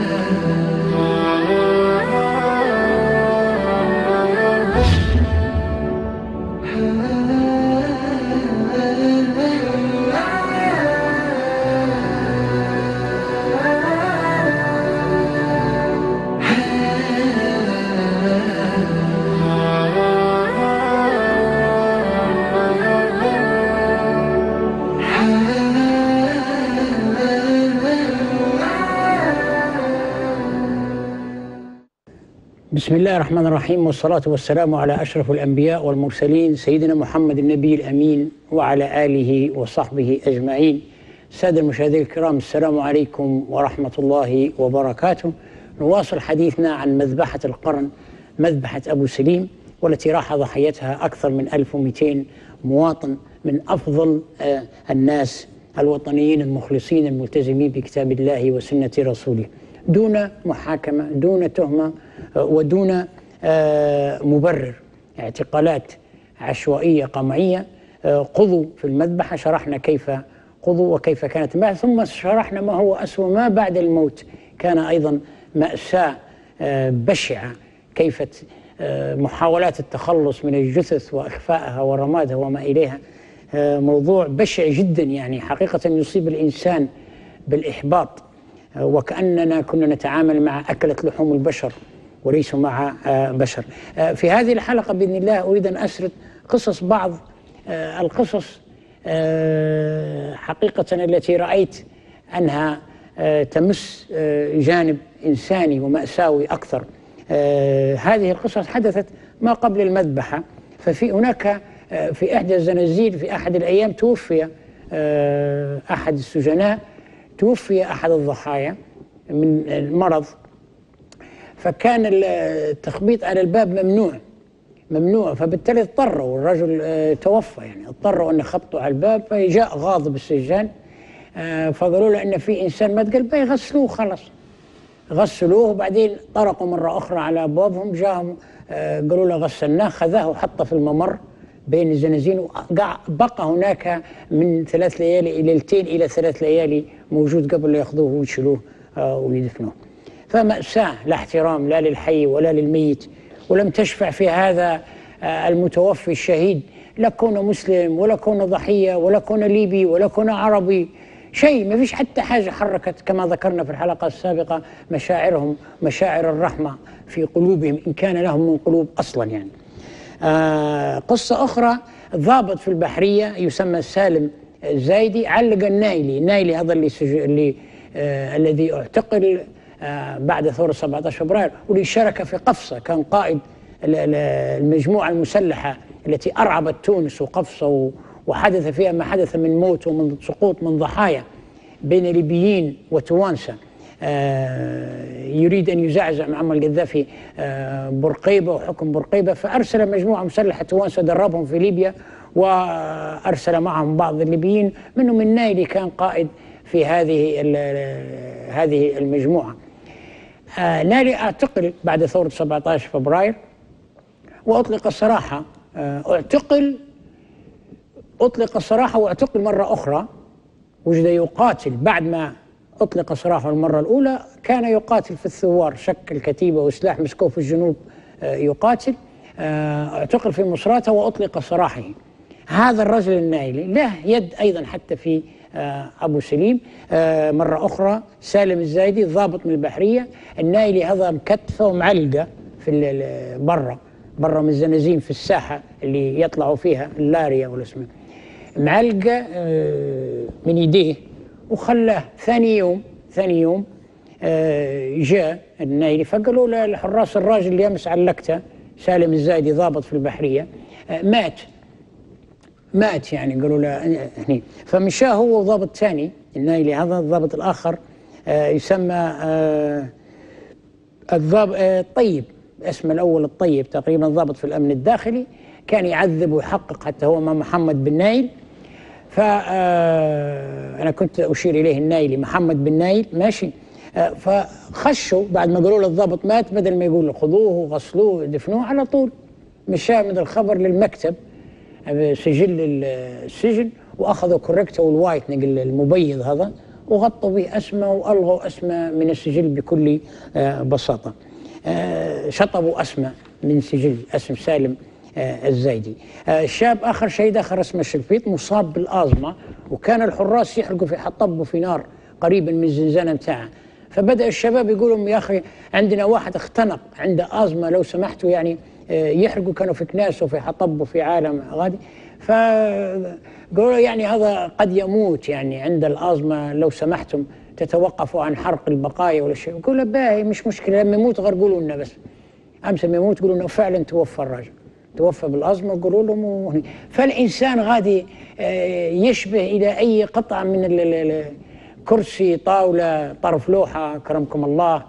Yeah. الرحمن الرحيم والصلاة والسلام على أشرف الأنبياء والمرسلين سيدنا محمد النبي الأمين وعلى آله وصحبه أجمعين. سادة المشاهدين الكرام السلام عليكم ورحمة الله وبركاته. نواصل حديثنا عن مذبحة القرن مذبحة أبو سليم والتي راح ضحيتها أكثر من 1200 مواطن من أفضل آه، الناس الوطنيين المخلصين الملتزمين بكتاب الله وسنة رسوله. دون محاكمة دون تهمة آه، ودون مبرر. اعتقالات عشوائية قمعية آه، قضوا في المذبحة شرحنا كيف قضوا وكيف كانت المذبحة ثم شرحنا ما هو أسوأ ما بعد الموت كان أيضا مأساة بشعة كيف محاولات التخلص من الجثث وإخفائها ورمادها وما إليها موضوع بشع جدا يعني حقيقة يصيب الإنسان بالإحباط وكأننا كنا نتعامل مع أكلة لحوم البشر. وليسوا مع آه، بشر. آه، في هذه الحلقة بإذن الله أريد أن أسرد قصص بعض آه، القصص حقيقة التي رأيت أنها تمس جانب إنساني ومأساوي أكثر. هذه القصص حدثت ما قبل المذبحة ففي هناك في إحدى الزنازير في أحد الأيام توفي أحد السجناء توفي أحد الضحايا من المرض. فكان التخبيط على الباب ممنوع ممنوع. فبالتالي اضطروا الرجل آه، توفى يعني. اضطروا أن يخبطوا على الباب فجاء غاضب السجان آه، فقالوا له إن في إنسان مات. قال بيغسلوه خلاص. غسلوه وبعدين طرقوا مرة أخرى على أبوابهم جاهم آه، قالوا له غسلناه خذاه وحطه في الممر بين الزنازين وقع بقى هناك من ثلاث ليالي ليلتين إلى ثلاث ليالي موجود قبل لا يأخذوه ويشيلوه ويدفنوه. فمأساة لا احترام لا للحي ولا للميت. ولم تشفع في هذا آه، المتوفي الشهيد. لا مسلم ولا ضحية ولا ليبي ولا عربي. شيء ما فيش حتى حاجة حركت. كما ذكرنا في الحلقة السابقة مشاعرهم مشاعر الرحمة في قلوبهم إن كان لهم من قلوب أصلا يعني. آه قصة أخرى ضابط في البحرية يسمى سالم الزايدي علق النايلي. النايلي هذا اللي, اللي آه الذي اعتقل بعد ثورة 17 فبراير. واللي شارك في قفصة كان قائد المجموعة المسلحة التي أرعبت تونس وقفصة وحدث فيها ما حدث من موت ومن سقوط من ضحايا بين ليبيين وتوانسة. آه، يريد أن يزعزع معمر القذافي آه، برقيبة وحكم برقيبة فأرسل مجموعة مسلحة توانسة دربهم في ليبيا وأرسل معهم بعض الليبيين منهم النايلي كان قائد في هذه هذه المجموعة. آه نالي أعتقل بعد ثورة 17 فبراير وأطلق السراحة آه أعتقل أطلق السراحة وأعتقل مرة أخرى. وجد يقاتل بعد ما أطلق سراحه المرة الأولى كان يقاتل في الثوار. شكل كتيبة وسلاح مسكوه في الجنوب آه يقاتل. أعتقل في مصراته وأطلق سراحه هذا الرجل النايلي له يد أيضا حتى في أبو سليم. آه، مرة أخرى سالم الزايدي ضابط من البحرية النايلي هذا مكتفة ومعلقة في برا برا من الزنازين في الساحة اللي يطلعوا فيها اللارية ولا اسمه. معلقة آه، من يديه وخلاه ثاني يوم ثاني يوم جاء النايلي فقالوا للحراس الراجل اللي أمس علقته سالم الزايدي ضابط في البحرية مات. مات يعني قالوا له يعني فمشاه هو ضابط ثاني النايلي هذا الضابط الآخر آه يسمى آه الضابط آه الطيب اسمه الأول الطيب تقريبا ضابط في الأمن الداخلي كان يعذب ويحقق حتى هو مع محمد بن نايل. أنا كنت أشير إليه النايلي محمد بن نايل ماشي. فخشوا بعد ما قالوا له الضابط مات بدل ما يقول خذوه وغسلوه ودفنوه على طول. مشاه من الخبر للمكتب سجل السجن واخذوا corrector وال whiting المبيض هذا وغطوا به اسمه وألغوا اسمه من السجل بكل آه، بساطة. آه، شطبوا أسمى من سجل اسم سالم آه، الزايدي. شاب آخر شهيد آخر اسمه الشلفيط مصاب بالآزمة وكان الحراس يحرقوا في حطبه في نار قريبا من الزنزانة بتاعه فبدأ الشباب يقولوا يا أخي عندنا واحد اختنق عنده آزمة لو سمحتوا يعني يحرقوا كانوا في كناس وفي حطب وفي عالم غادي. فقالوا يعني هذا قد يموت يعني عند الأزمة لو سمحتم تتوقفوا عن حرق البقايا ولا شيء. يقول باهي مش مشكلة لما يموت غير قولوا لنا بس. أمس لما يموت قولوا لنا فعلا توفى الرجل توفى بالأزمة قولوا لهم فالإنسان غادي آه، يشبه إلى أي قطعة من كرسي طاولة طرف لوحة كرمكم الله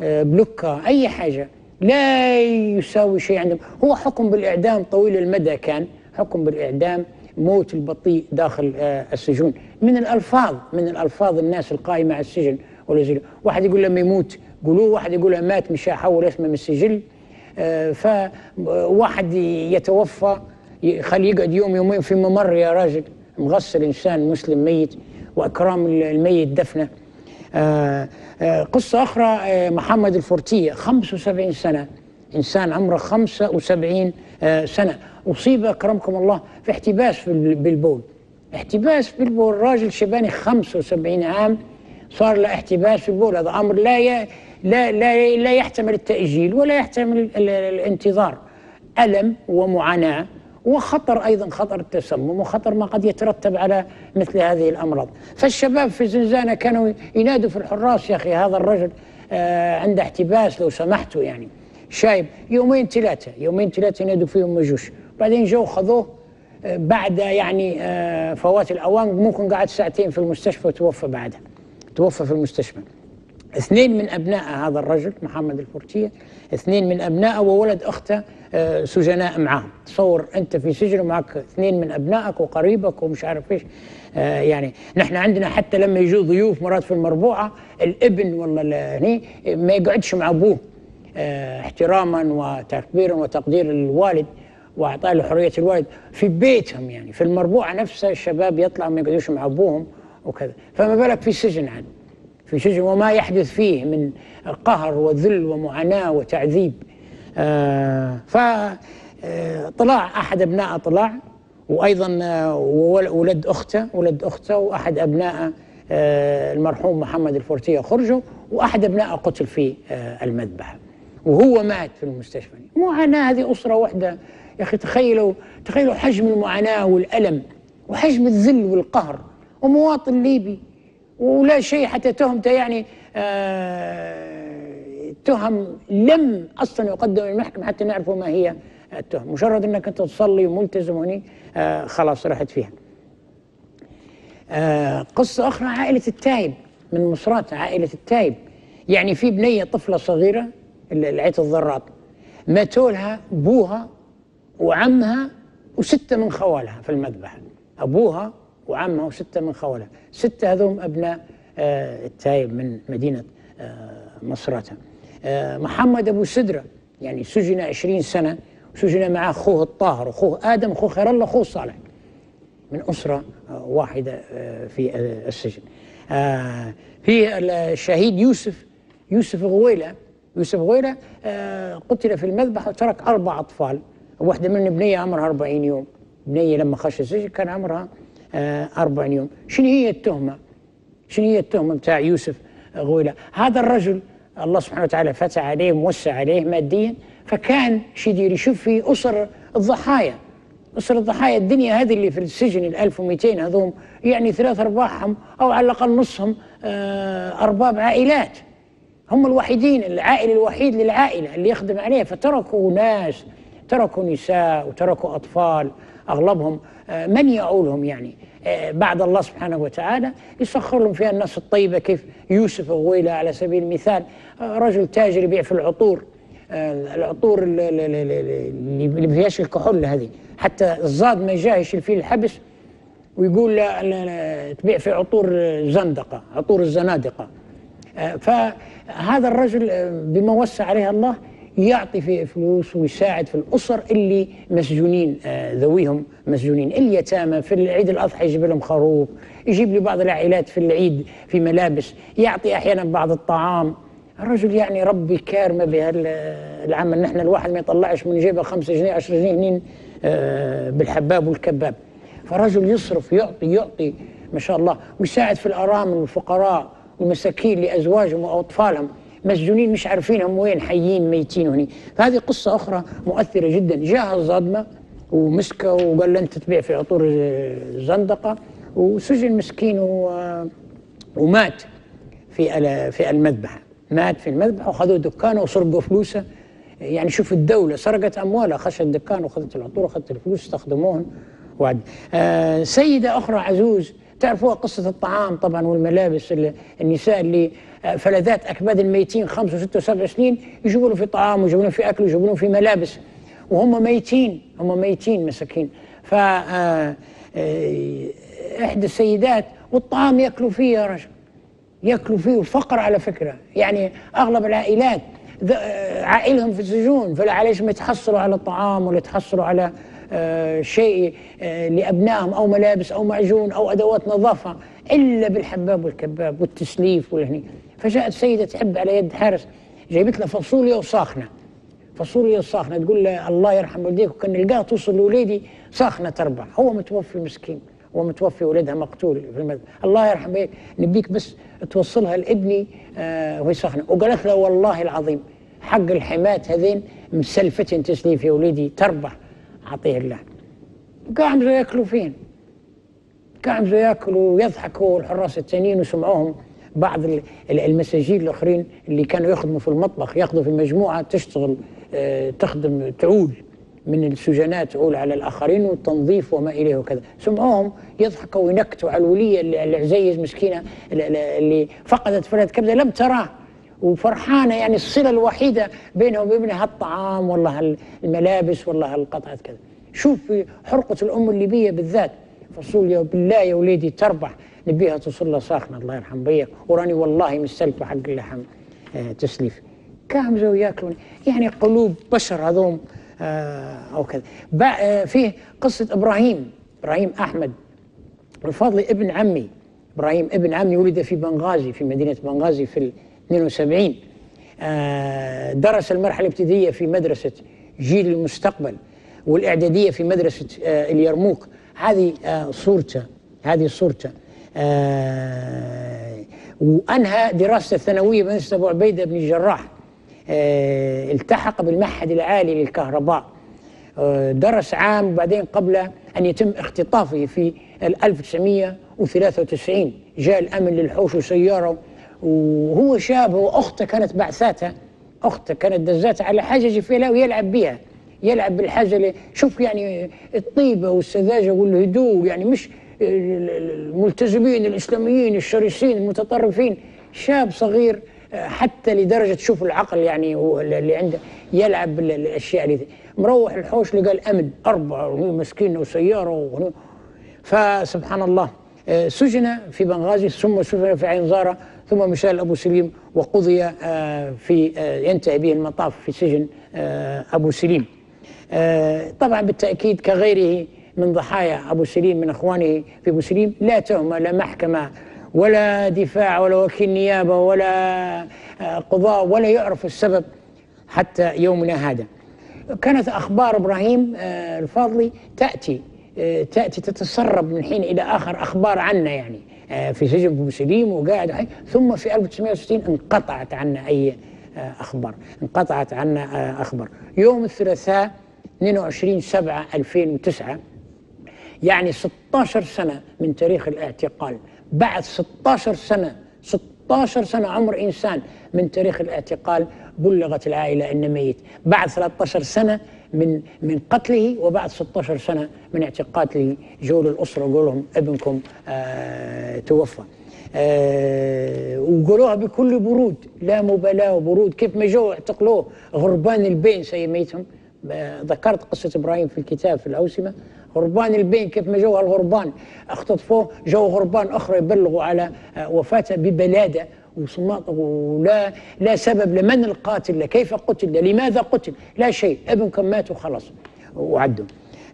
آه، بلوكة أي حاجة. لا يساوي شيء عندهم. هو حكم بالإعدام طويل المدى كان. حكم بالإعدام موت البطيء داخل آه، السجون. من الألفاظ من الألفاظ الناس القائمة على السجن ولا واحد يقول لما يموت قولوه واحد يقول مات مش حول اسمه من السجل آه، فواحد يتوفى خليه يقعد يوم يومين في ممر يا راجل. مغسل إنسان مسلم ميت وإكرام الميت دفنة. قصة أخرى محمد الفورتية 75 سنة. إنسان عمره 75 سنة. أصيب أكرمكم الله في احتباس بالبول. احتباس بالبول راجل شباني 75 عام صار له احتباس في البول. هذا أمر لا ي... لا لا لا يحتمل التأجيل ولا يحتمل الانتظار. ألم ومعاناة. وخطر أيضا خطر التسمم وخطر ما قد يترتب على مثل هذه الأمراض. فالشباب في زنزانة كانوا ينادوا في الحراس يا أخي هذا الرجل آه عنده احتباس لو سمحتوا يعني. شايب يومين ثلاثة يومين ثلاثة ينادوا فيهم ما يجوش بعدين جو خذوه آه، بعد يعني آه، فوات الاوان ممكن قعد ساعتين في المستشفى وتوفى بعدها توفى في المستشفى. اثنين من أبناء هذا الرجل محمد الفرتية اثنين من ابنائه وولد أخته آه، سجناء معهم. تصور أنت في سجن ومعك اثنين من أبنائك وقريبك ومش عارف إيش. يعني نحن عندنا حتى لما يجوا ضيوف مرات في المربوعة الابن ولا هني ما يقعدش مع أبوه. احتراما وتكبيرا وتقدير الوالد وإعطاء له حرية الوالد في بيتهم يعني. في المربوعة نفسها الشباب يطلعوا ما يقعدوش مع أبوهم وكذا. فما بالك في السجن عاد في سجن وما يحدث فيه من قهر وذل ومعاناة وتعذيب. آه فطلع أحد ابنائه طلع وأيضا آه، ولد أخته ولد أخته وأحد أبناء آه، المرحوم محمد الفورتيه خرجوا وأحد ابنائه قتل في المذبحه وهو مات في المستشفى. معاناة هذه أسرة واحدة يا أخي تخيلوا تخيلوا حجم المعاناة والألم وحجم الذل والقهر. ومواطن ليبي ولا شيء حتى تهمته يعني آه تهم لم أصلا يقدم المحكمة حتى نعرفوا ما هي التهم. مجرد أنك أنت تصلي وملتزم هني آه خلاص راحت فيها. آه قصة أخرى عائلة التايب من مصرات عائلة التايب. يعني في بنية طفلة صغيرة العيت الضراط. ماتوا لها بوها وعمها وستة من خوالها في المذبح أبوها وعمها وستة من خوالها ستة هذوم أبناء آه التايب من مدينة آه مصراتة آه محمد أبو سدرة يعني سجن عشرين سنة سجن مع أخوه الطاهر. أخوه آدم أخوه خير الله أخوه صالح. من أسرة واحدة في السجن. في الشهيد يوسف يوسف غويلة. يوسف غويلة قتل في المذبح وترك أربع أطفال. واحدة من بنية عمرها 40 يوم. بنية لما خش السجن كان عمرها 40 يوم. شنو هي التهمة؟ شنو هي التهمة بتاع يوسف غويلة؟ هذا الرجل الله سبحانه وتعالى فتح عليه موسع عليه ماديا فكان شو يدير؟ يشوف في أسر الضحايا. أسر الضحايا الدنيا هذه اللي في السجن ال 1200 هذوم يعني ثلاث أرباعهم أو على الأقل نصهم آه أرباب عائلات. هم الوحيدين العائل الوحيد للعائلة اللي يخدم عليه فتركوا ناس تركوا نساء وتركوا أطفال أغلبهم آه، من يعولهم يعني؟ آه، بعد الله سبحانه وتعالى يسخر لهم فيها الناس الطيبة كيف يوسف غويلة على سبيل المثال. آه، رجل تاجر يبيع في العطور. العطور اللي فيهاش الكحول هذه. حتى الزاد ما جاه يشيل فيه الحبس ويقول لا, لا, لا تبيع في عطور زندقة عطور الزنادقة. فهذا الرجل بما وسع عليه الله يعطي في فلوس ويساعد في الأسر اللي مسجونين آه، ذويهم مسجونين. اليتامى في العيد الأضحى يجيب لهم خروف يجيب لي بعض العائلات في العيد في ملابس يعطي أحيانا بعض الطعام. الرجل يعني ربي كارمه بهالعمل. نحن الواحد ما يطلعش من جيبه 5 جنيه 10 جنيه هنين آه، بالحباب والكباب. فرجل يصرف يعطي يعطي ما شاء الله ويساعد في الأرامل والفقراء والمساكين لأزواجهم وأطفالهم. مسجونين مش عارفين هم وين حيين ميتين هني. فهذه قصة أخرى مؤثرة جدا. جاء الصدمة ومسكة وقال له أنت تبيع في عطور الزندقة وسجن مسكين ومات في في المذبحة. مات في المذبحة وخذوا دكانه وسرقوا فلوسه. يعني شوف الدولة سرقت أموالها خشت الدكان وأخذت العطور وأخذت الفلوس استخدموهن وعد. آه سيدة أخرى عزوز تعرفوها قصة الطعام طبعا والملابس النساء اللي آه، فلذات أكباد الميتين خمس وست وسبع سنين يجيبوا في طعام ويجيبوا في أكل ويجيبوا في ملابس. وهم ميتين هم ميتين مساكين. ف آه، آه، إحدى السيدات والطعام يأكلوا فيه يا رجل. يأكلوا فيه وفقر على فكرة. يعني أغلب العائلات عائلهم في السجون فلا عليش ما يتحصلوا على الطعام ولا يتحصلوا على شيء آه، لأبنائهم أو ملابس أو معجون أو أدوات نظافة إلا بالحباب والكباب والتسليف والهني. فجاءت سيدة تحب على يد حارس جايبت له فاصوليا وصاخنة. فاصوليا وصاخنة تقول له الله يرحم والديك وكان نلقاها توصل لوليدي صاخنة تربع هو متوفي مسكين هو متوفي ولدها مقتول في المد... الله يرحم بيك نبيك بس توصلها لابني آه وهي ساخنة وقالت له والله العظيم حق الحمات هذين مسلفتين تسليف يا وليدي تربح أعطيه الله. قام يأكلوا فين؟ قام يأكلوا ويضحكوا الحراس التانيين وسمعوهم بعض المساجين الآخرين اللي كانوا يخدموا في المطبخ ياخذوا في مجموعة تشتغل آه، تخدم تعول من السجناء تعول على الآخرين والتنظيف وما إليه وكذا. سمعوهم يضحكوا وينكتوا على الولية اللي عزيز مسكينة اللي فقدت فلذة كبدة لم تراه. وفرحانة يعني الصلة الوحيدة بينها وبينها هالطعام والله الملابس والله هالقطعه كذا. شوف في حرقة الأم الليبية بالذات. فصوليا بالله يا وليدي تربح. نبيها توصل لها ساخنه الله يرحم بيك. وراني والله مستلفه حق اللحم. آه تسليف. كامزه وياكلون يعني قلوب بشر هذوم. آه أو كذا. آه فيه قصة إبراهيم. إبراهيم أحمد. الفاضلي ابن عمي. إبراهيم ابن عمي ولد في بنغازي في مدينة بنغازي في 72 آه، درس المرحلة الابتدائية في مدرسة جيل المستقبل والإعدادية في مدرسة آه، اليرموك. هذه آه، صورته هذه صورته. وأنهى دراسته الثانوية بمدرسة أبو عبيدة بن الجراح. التحق بالمعهد العالي للكهرباء. درس عام وبعدين قبل أن يتم اختطافه في 1993 جاء الأمن للحوش وسيارة وهو شاب واخته كانت بعثاتها أخته كانت دزاتها على حاجة جفيلة ويلعب بها يلعب بالحاجة اللي شوف يعني الطيبة والسذاجة والهدوء يعني مش الملتزمين الإسلاميين الشرسين المتطرفين. شاب صغير حتى لدرجة شوف العقل يعني اللي عنده يلعب بالأشياء اللي مروح الحوش لقى الامن أربعة وهو مسكين وسيارة فسبحان الله. سجن في بنغازي ثم سجن في عين زارة. ثم مشى أبو سليم وقضي آه، في آه، ينتهي به المطاف في سجن آه، أبو سليم. طبعا بالتأكيد كغيره من ضحايا أبو سليم من أخوانه في أبو سليم لا تهمة لا محكمة ولا دفاع ولا وكيل نيابة ولا قضاء ولا يعرف السبب حتى يومنا هذا. كانت أخبار إبراهيم الفاضلي تأتي تأتي تتسرب من حين إلى آخر أخبار عنا يعني. في سجن أبو سليم وقاعد ثم في 1960 انقطعت عنا أي آه، أخبار. انقطعت عنا آه، أخبار. يوم الثلاثاء 22 7 2009 يعني 16 سنة من تاريخ الاعتقال. بعد 16 سنة 16 سنة عمر إنسان من تاريخ الاعتقال بلغت العائلة إنه ميت. بعد 13 سنة من من قتله وبعد 16 سنة من اعتقاله جو للاسره وقول لهم ابنكم آه توفى. آه وقالوها بكل برود لا مبالاة وبرود. كيف ما جو اعتقلوه غربان البين سيميتهم. آه ذكرت قصة إبراهيم في الكتاب في الأوسمة. غربان البين كيف ما جو الغربان اختطفوه جو غربان أخرى يبلغوا على آه وفاته ببلادة وصماط ولا لا سبب لمن القاتل كيف قتل؟ لماذا قتل؟ لا شيء ابن كان مات وخلص وعدوا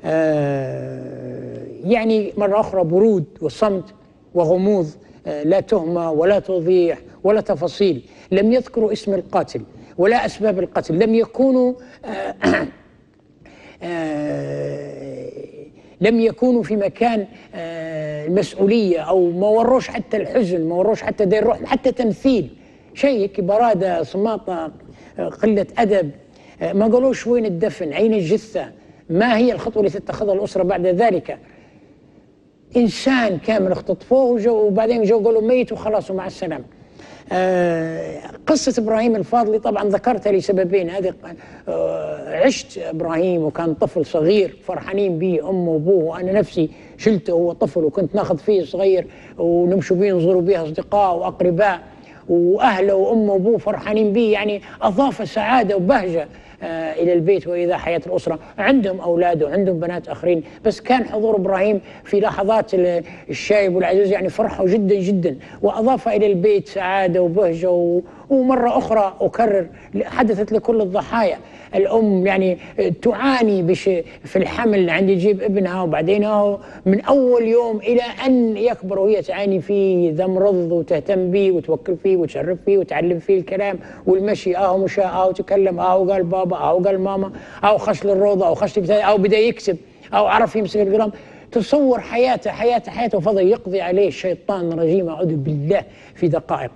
آه يعني مرة أخرى برود وصمت وغموض آه لا تهمة ولا توضيح ولا تفاصيل لم يذكروا اسم القاتل ولا أسباب القتل لم يكونوا آه آه لم يكونوا في مكان المسؤولية أو ما وروش حتى الحزن ما وروش حتى دير روح حتى تمثيل. شيء آه قلة أدب. آه ما قالوش وين الدفن أين الجثة. ما هي الخطوة التي تتخذها الأسرة بعد ذلك؟ إنسان كامل اختطفوه وبعدين جو قالوا ميت وخلاص ومع السلامة. آه قصة إبراهيم الفاضلي طبعا ذكرتها لسببين. هذه آه عشت إبراهيم وكان طفل صغير فرحانين به أمه وأبوه وأنا نفسي شلته وهو طفل وكنت ناخذ فيه صغير ونمشوا به نزوروا به أصدقاء وأقرباء. وأهله وأمه وأبوه فرحانين به يعني أضاف سعادة وبهجة آه إلى البيت والى حياة الأسرة، عندهم أولاد وعندهم بنات آخرين، بس كان حضور إبراهيم في لحظات الشايب والعزيز يعني فرحه جدا جدا. وأضاف إلى البيت سعادة وبهجة ومرة أخرى أكرر حدثت لكل الضحايا، الأم يعني تعاني بش في الحمل عند يجيب ابنها وبعدين هو من أول يوم إلى أن يكبر وهي تعاني فيه ذمرض وتهتم به وتوكل فيه وتشرف فيه وتعلم فيه الكلام والمشي آه مشى آه وتكلم آه وقال بابا أو قال ماما أو خش للروضة أو خش أو بدا يكتب أو عرف يمسك القلم. تصور حياته حياته حياته وفضل يقضي عليه الشيطان الرجيم أعوذ بالله في دقائق.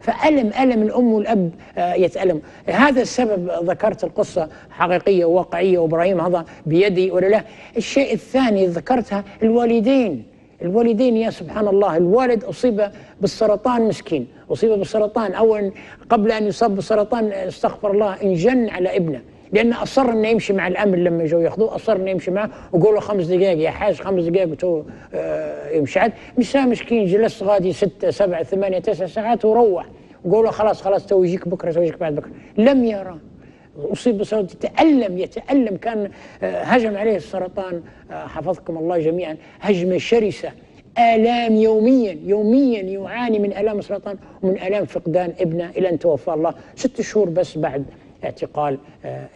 فألم ألم الأم والأب يتألم. هذا السبب ذكرت القصة حقيقية وواقعية وإبراهيم هذا بيدي ولا لا. الشيء الثاني ذكرتها الوالدين. الوالدين يا سبحان الله الوالد أصيب بالسرطان مسكين. أصيب بالسرطان. أول قبل أن يصاب بالسرطان استغفر الله انجن على ابنه. لأنه أصر أنه يمشي مع الأمن لما جو ياخذوه أصر أنه يمشي معه وقول له خمس دقائق يا حاج خمس دقائق تو آه يمشي عاد مسا مسكين جلس غادي ستة سبعة ثمانية تسع ساعات وروح. وقول له خلاص خلاص تو يجيك بكرة تو يجيك بعد بكرة. لم يرى. أصيب بسرطان يتألم يتألم. كان آه هجم عليه السرطان. آه حفظكم الله جميعا. هجمة شرسة. آلام يوميا يوميا يعاني من آلام السرطان ومن آلام فقدان ابنه إلى أن توفى الله. ست شهور بس بعد. اعتقال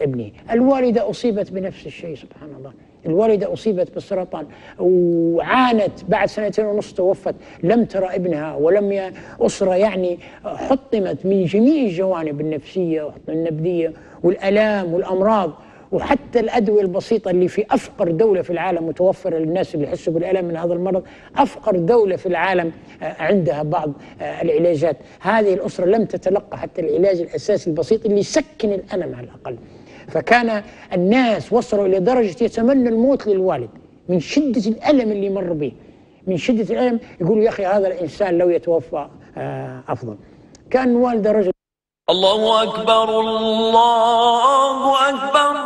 ابنه الوالدة أصيبت بنفس الشيء سبحان الله. الوالدة أصيبت بالسرطان وعانت. بعد سنتين ونص توفت. لم ترى ابنها ولم. أسرة يعني حطمت من جميع الجوانب النفسية والنبدية والألام والأمراض. وحتى الأدوية البسيطة اللي في أفقر دولة في العالم متوفرة للناس اللي يحسوا بالألم من هذا المرض أفقر دولة في العالم عندها بعض العلاجات. هذه الأسرة لم تتلقى حتى العلاج الأساسي البسيط اللي يسكن الألم على الأقل. فكان الناس وصلوا إلى درجة يتمنى الموت للوالد من شدة الألم اللي مر به. من شدة الألم يقولوا يا أخي هذا الإنسان لو يتوفى أفضل. كان والده رجل الله أكبر الله أكبر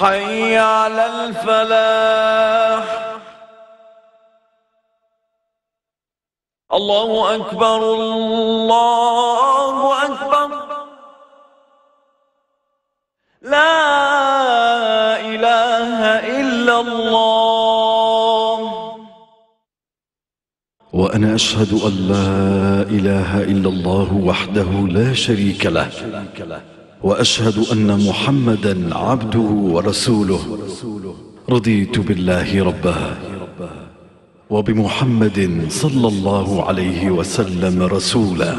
حي على الفلاح. الله أكبر الله أكبر. لا إله إلا الله. وأنا أشهد أن لا إله إلا الله وحده لا شريك له. وأشهد أن محمدا عبده ورسوله. رضيت بالله ربا وبمحمد صلى الله عليه وسلم رسولا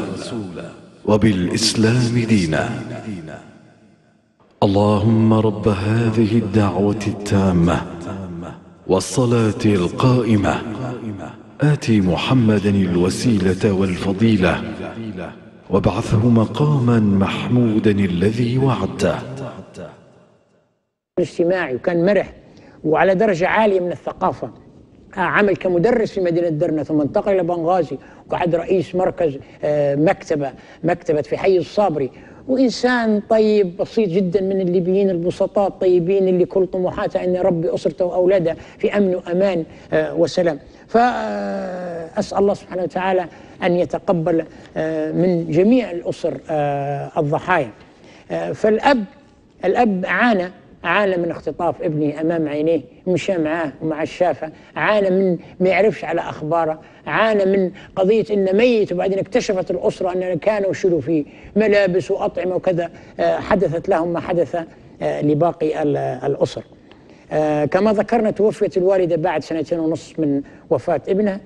وبالإسلام دينا. اللهم رب هذه الدعوة التامة والصلاة القائمة. آت محمدا الوسيلة والفضيلة. وابعثه مقاما محمودا الذي وعدته. اجتماعي وكان مرح وعلى درجة عالية من الثقافة. عمل كمدرس في مدينة درنا ثم انتقل إلى بنغازي وقعد رئيس مركز آه، مكتبة مكتبة في حي الصابري. وإنسان طيب بسيط جدا من الليبيين البسطاء الطيبين اللي كل طموحاته أن يربي أسرته وأولاده في أمن وأمان آه، وسلام. فأسأل الله سبحانه وتعالى أن يتقبل من جميع الأسر الضحايا. فالأب الأب عانى عانى من اختطاف ابنه أمام عينيه مشى معاه ومع الشافة. عانى من ما يعرفش على أخباره. عانى من قضية إنه ميت وبعدين اكتشفت الأسرة ان كانوا يشيلوا فيه ملابس وأطعمة وكذا. آه، حدثت لهم ما حدث آه، لباقي الأسر. آه، كما ذكرنا توفيت الوالدة بعد سنتين ونصف من وفاة ابنها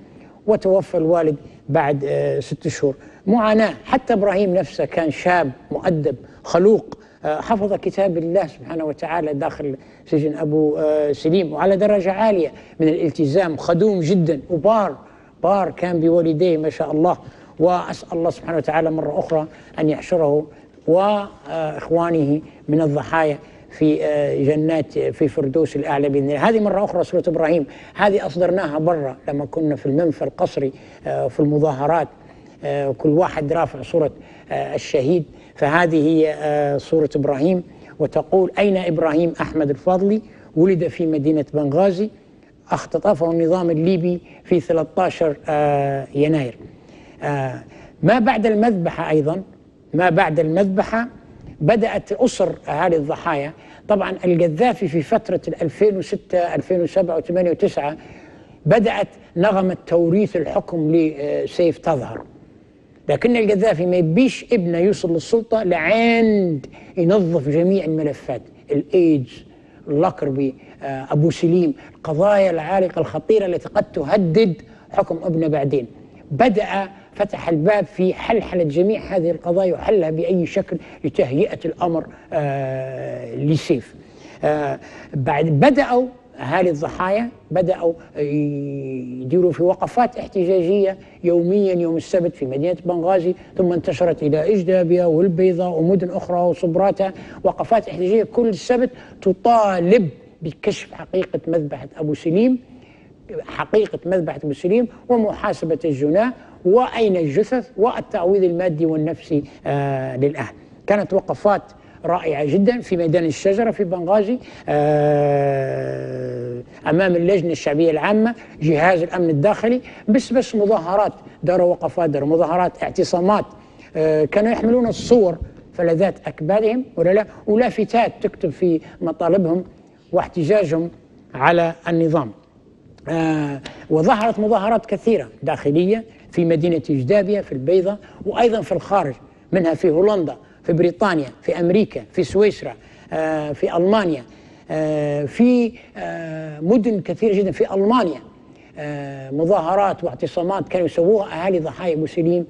وتوفى الوالد بعد ست شهور. معاناة. حتى إبراهيم نفسه كان شاب مؤدب خلوق حفظ كتاب الله سبحانه وتعالى داخل سجن أبو آه، سليم. وعلى درجة عالية من الالتزام خدوم جدا وبار بار كان بوالديه ما شاء الله. وأسأل الله سبحانه وتعالى مرة أخرى أن يحشره وإخوانه من الضحايا في آه، جنات في فردوس الأعلى بإذن الله. هذه مرة أخرى سورة إبراهيم. هذه أصدرناها برا لما كنا في المنفى القصري آه، في المظاهرات كل واحد رافع صورة الشهيد. فهذه هي آه، صورة إبراهيم. وتقول أين إبراهيم أحمد الفاضلي ولد في مدينة بنغازي اختطفه النظام الليبي في 13 آه، يناير. آه، ما بعد المذبحة أيضا؟ ما بعد المذبحة بدأت أسر أهالي الضحايا. طبعا القذافي في فترة 2006 2007 و8 و9 بدأت نغمة توريث الحكم لسيف تظهر. لكن القذافي ما يبيش ابنه يوصل للسلطة لعند ينظف جميع الملفات. الإيدز اللقربي ابو سليم القضايا العالقة الخطيرة التي قد تهدد حكم ابنه بعدين. بدأ فتح الباب في حلحلة جميع هذه القضايا وحلها بأي شكل لتهيئة الأمر آه لسيف. آه بعد بدأوا اهالي الضحايا بدأوا يديروا في وقفات احتجاجية يوميا يوم السبت في مدينة بنغازي ثم انتشرت إلى اجدابيا والبيضاء ومدن أخرى وصبراتا وقفات احتجاجية كل سبت تطالب بكشف حقيقة مذبحة أبو سليم حقيقة مذبحة أبو سليم ومحاسبة الجناة وأين الجثث والتعويض المادي والنفسي آه للاهل كانت وقفات رائعة جدا في ميدان الشجرة في بنغازي آه، أمام اللجنة الشعبية العامة جهاز الأمن الداخلي. بس بس مظاهرات داروا وقفات داروا مظاهرات اعتصامات آه، كانوا يحملون الصور فلذات أكبادهم ولا لا؟ ولافتات تكتب في مطالبهم واحتجاجهم على النظام. آه وظهرت مظاهرات كثيرة داخلية في مدينة جدابية في البيضة وأيضا في الخارج منها في هولندا. في بريطانيا في أمريكا في سويسرا آه، في ألمانيا آه، في آه، مدن كثيرة جدا في ألمانيا مظاهرات واعتصامات كانوا يسووها أهالي ضحايا سليم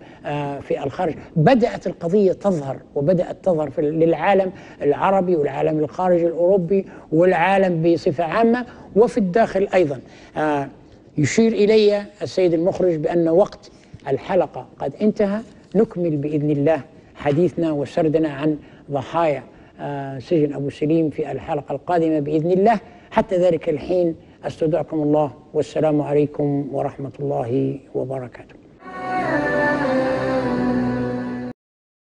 في الخارج. بدأت القضية تظهر وبدأت تظهر للعالم العربي والعالم الخارجي الأوروبي والعالم بصفة عامة وفي الداخل أيضا. يشير إلي السيد المخرج بأن وقت الحلقة قد انتهى. نكمل بإذن الله. حديثنا وسردنا عن ضحايا آه، سجن أبو سليم في الحلقة القادمة بإذن الله. حتى ذلك الحين أستودعكم الله والسلام عليكم ورحمة الله وبركاته.